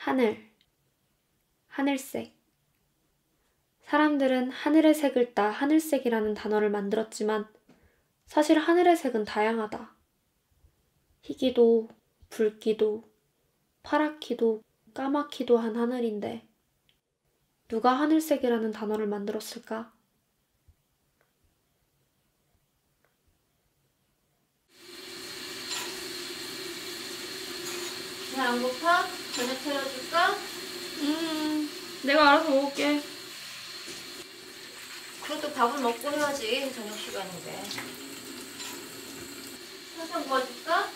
하늘, 하늘색. 사람들은 하늘의 색을 따 하늘색이라는 단어를 만들었지만 사실 하늘의 색은 다양하다. 희기도, 붉기도, 파랗기도, 까맣기도 한 하늘인데 누가 하늘색이라는 단어를 만들었을까? 배안 고파? 저녁 차려줄까? 음, 내가 알아서 먹을게. 그래도 밥은 먹고 해야지 저녁 시간인데 한잔 구워줄까?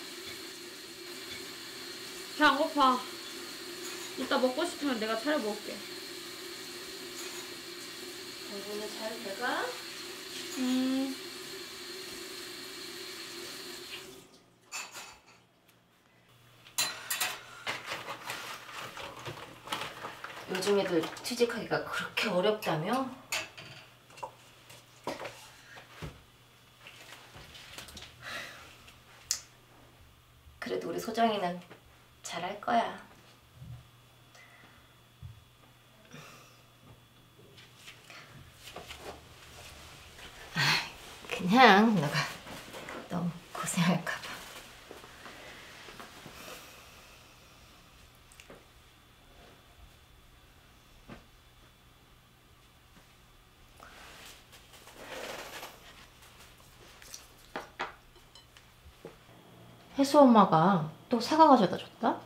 배 안 고파. 이따 먹고 싶으면 내가 차려 먹을게. 공부는 잘 돼가? 음, 요즘 애들 취직하기가 그렇게 어렵다며? 그래도 우리 소정이는 잘할 거야. 그냥 너가 너무 고생할까 봐. 혜수 엄마가 또 사과 가져다 줬다?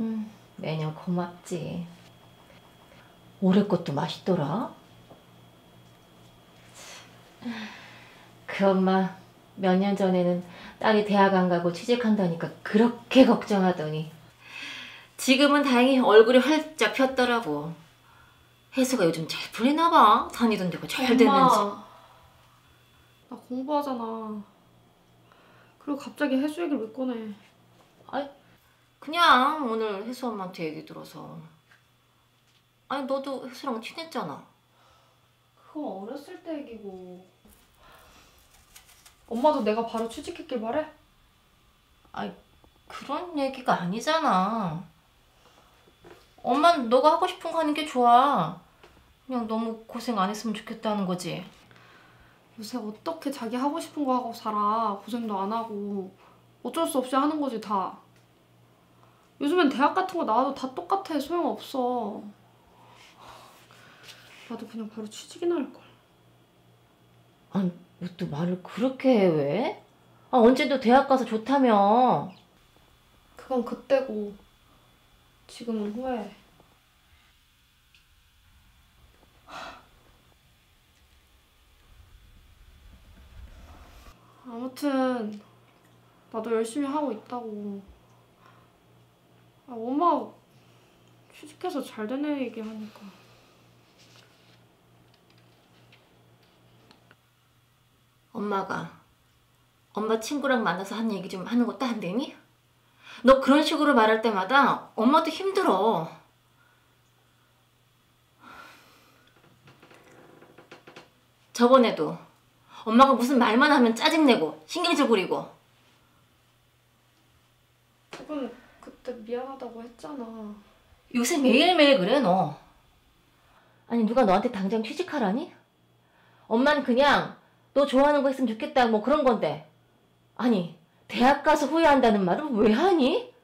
음, 매년 고맙지. 올해 것도 맛있더라. 그 엄마 몇 년 전에는 딸이 대학 안 가고 취직한다니까 그렇게 걱정하더니 지금은 다행히 얼굴이 활짝 폈더라고. 혜수가 요즘 잘 풀리나 봐. 다니던 데가 잘 되는지. 엄마. 나 공부하잖아. 그리고 갑자기 혜수 얘기를 왜 꺼내? 아이, 그냥 오늘 혜수 엄마한테 얘기 들어서. 아니 너도 혜수랑 친했잖아. 그건 어렸을 때 얘기고. 엄마도 내가 바로 취직했길 바래? 아이 그런 얘기가 아니잖아. 엄마는 너가 하고 싶은 거 하는 게 좋아. 그냥 너무 고생 안 했으면 좋겠다는 거지. 요새 어떻게 자기 하고 싶은 거 하고 살아. 고생도 안 하고. 어쩔 수 없이 하는 거지, 다. 요즘엔 대학 같은 거 나와도 다 똑같아. 소용없어. 나도 그냥 바로 취직이나 할걸. 아니 왜 또 말을 그렇게 해 왜? 아 언제 또 대학 가서 좋다며. 그건 그때고. 지금은 후회해. 아무튼 나도 열심히 하고 있다고. 아, 엄마 취직해서 잘 되네 얘기하니까. 엄마가 엄마 친구랑 만나서 한 얘기 좀 하는 것도 안 되니? 너 그런 식으로 말할 때마다 엄마도 힘들어. 저번에도 엄마가 무슨 말만 하면 짜증내고 신경질 부리고 그건 그때 미안하다고 했잖아. 요새 매일매일 그래 너. 아니 누가 너한테 당장 취직하라니? 엄마는 그냥 너 좋아하는 거 했으면 좋겠다 뭐 그런 건데. 아니 대학 가서 후회한다는 말을 왜 하니?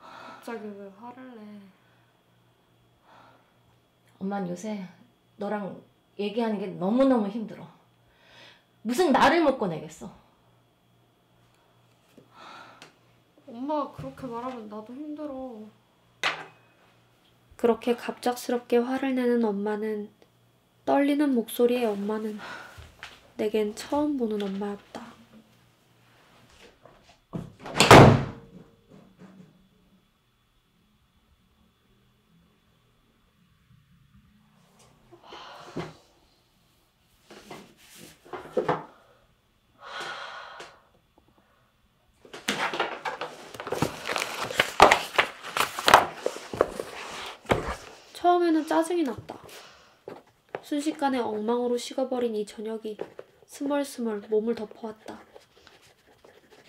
갑자기 왜 화를 내? 엄마는 요새 너랑 얘기하는 게 너무너무 힘들어. 무슨 말을 못 꺼내겠어. 엄마가 그렇게 말하면 나도 힘들어. 그렇게 갑작스럽게 화를 내는 엄마는 떨리는 목소리의 엄마는 내겐 처음 보는 엄마였다. 짜증이 났다. 순식간에 엉망으로 식어버린 이 저녁이 스멀스멀 몸을 덮어왔다.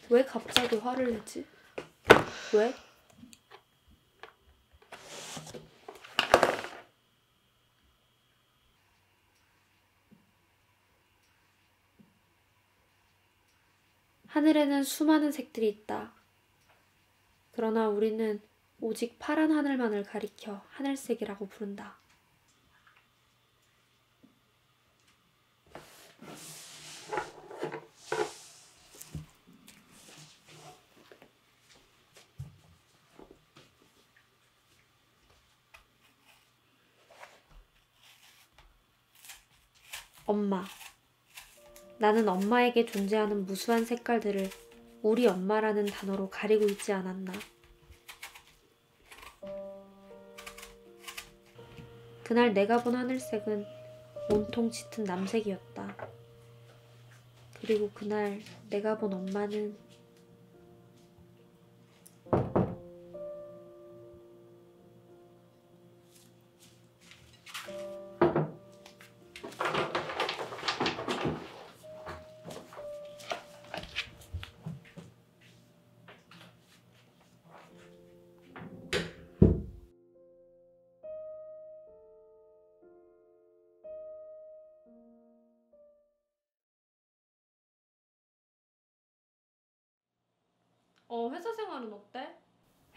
왜 갑자기 화를 내지? 왜? 하늘에는 수많은 색들이 있다. 그러나 우리는 오직 파란 하늘만을 가리켜 하늘색이라고 부른다. 엄마. 나는 엄마에게 존재하는 무수한 색깔들을 우리 엄마라는 단어로 가리고 있지 않았나. 그날 내가 본 하늘색은 온통 짙은 남색이었다. 그리고 그날 내가 본 엄마는 어 회사 생활은 어때?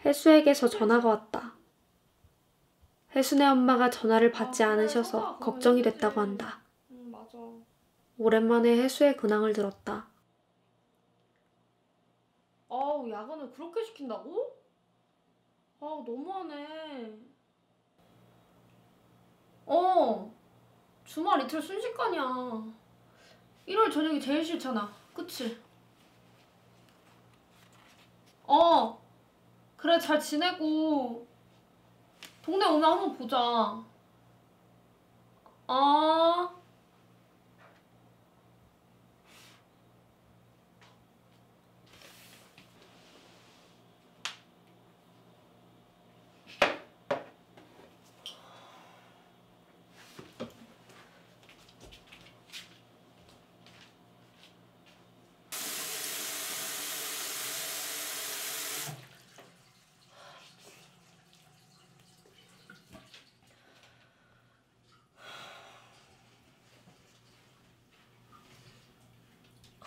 혜수에게서 전화가 왔다. 혜수네 엄마가 전화를 받지 아, 않으셔서 걱정이. 됐다고 한다. 응 맞아. 오랜만에 혜수의 근황을 들었다. 아우 야근을 그렇게 시킨다고? 아우 너무하네. 어 주말 이틀 순식간이야. 일요일 저녁이 제일 싫잖아. 그치? 어 그래 잘 지내고 동네 오면 한번 보자. 아.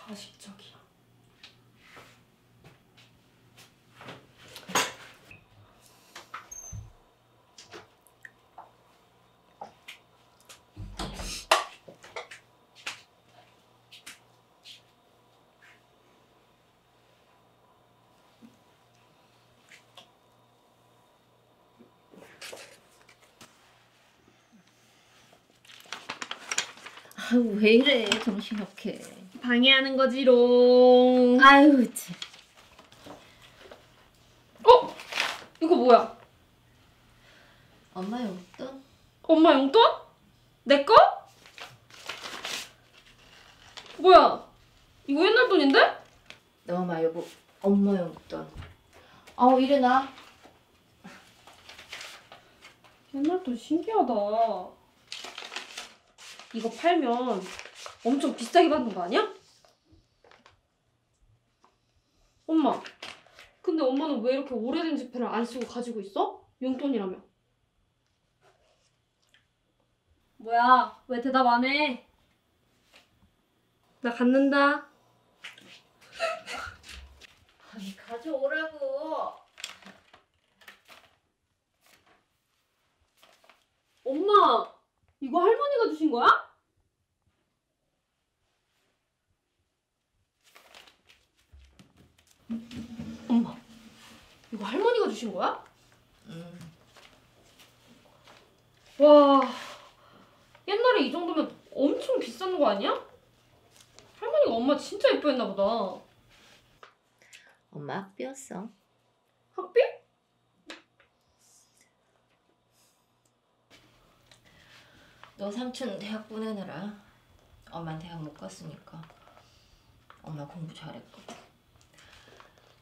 가식적이야. 아유 왜 이래 정신없게. 방해하는 거지롱. 아유 참. 어? 이거 뭐야? 엄마 용돈? 엄마 용돈? 내 거? 뭐야? 이거 옛날 돈인데? 너 말고 엄마 용돈. 어 일어나. 옛날 돈 신기하다. 이거 팔면 엄청 비싸게 받는 거 아니야? 엄마, 근데 엄마는 왜 이렇게 오래된 지폐를 안 쓰고 가지고 있어? 용돈이라며. 뭐야, 왜 대답 안 해? 나 갖는다. 아니 가져오라고. 엄마, 이거 할머니가 주신 거야? 엄마, 이거 할머니가 주신 거야? 음. 와, 옛날에 이 정도면 엄청 비싼 거 아니야? 할머니가 엄마 진짜 예뻐했나 보다. 엄마 학비였어. 학비? 너 삼촌 대학 보내느라 엄마 대학 못 갔으니까 엄마 공부 잘했거든.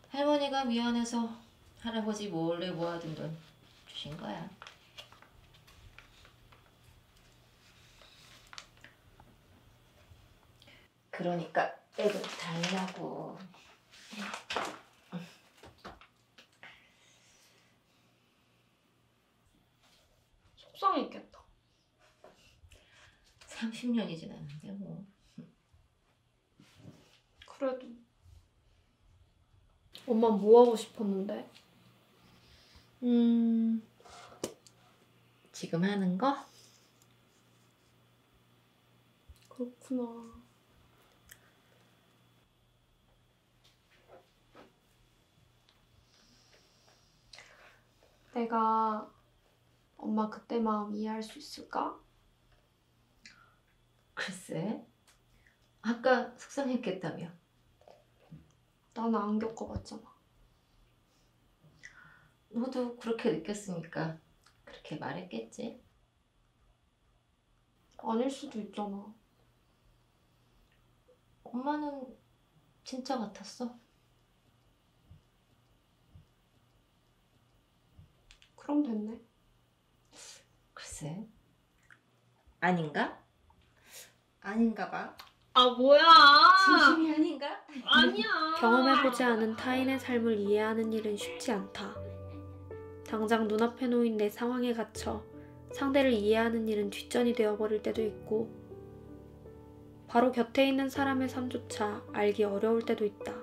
할머니가 미안해서 할아버지 몰래 모아둔 돈 주신 거야. 그러니까 애도 달라고. 속상했겠다. 30년이 지났는데 뭐. 그래도 엄마 뭐 하고 싶었는데? 음, 지금 하는 거? 그렇구나. 내가 엄마 그때 마음 이해할 수 있을까? 글쎄. 아까 속상했겠다며. 나는 안 겪어봤잖아. 너도 그렇게 느꼈으니까 그렇게 말했겠지. 아닐 수도 있잖아. 엄마는 진짜 같았어. 그럼 됐네. 글쎄. 아닌가? 아닌가 봐. 아 뭐야? 진심이 아닌가? 아니야. 경험해보지 않은 타인의 삶을 이해하는 일은 쉽지 않다. 당장 눈앞에 놓인 내 상황에 갇혀 상대를 이해하는 일은 뒷전이 되어버릴 때도 있고, 바로 곁에 있는 사람의 삶조차 알기 어려울 때도 있다.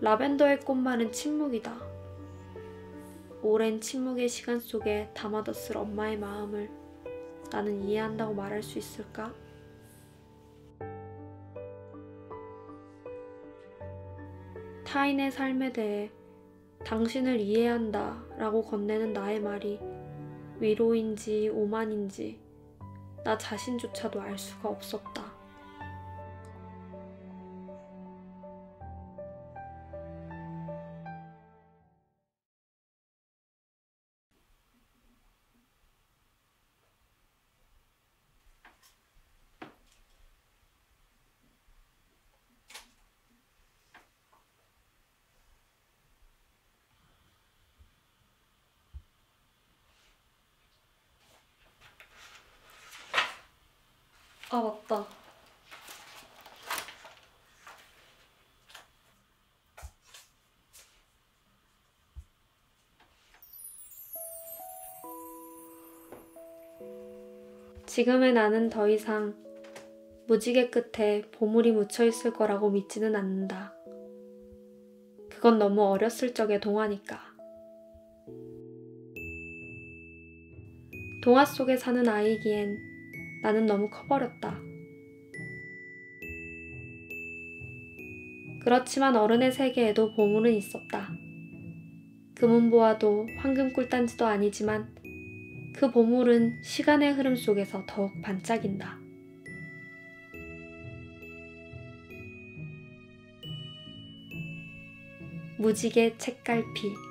라벤더의 꽃말은 침묵이다. 오랜 침묵의 시간 속에 담아뒀을 엄마의 마음을 나는 이해한다고 말할 수 있을까? 타인의 삶에 대해 당신을 이해한다 라고 건네는 나의 말이 위로인지 오만인지 나 자신조차도 알 수가 없었다. 아, 맞다. 지금의 나는 더 이상 무지개 끝에 보물이 묻혀 있을 거라고 믿지는 않는다. 그건 너무 어렸을 적의 동화니까. 동화 속에 사는 아이기엔 나는 너무 커버렸다. 그렇지만 어른의 세계에도 보물은 있었다. 금은보화도 황금 꿀단지도 아니지만 그 보물은 시간의 흐름 속에서 더욱 반짝인다. 무지개 책갈피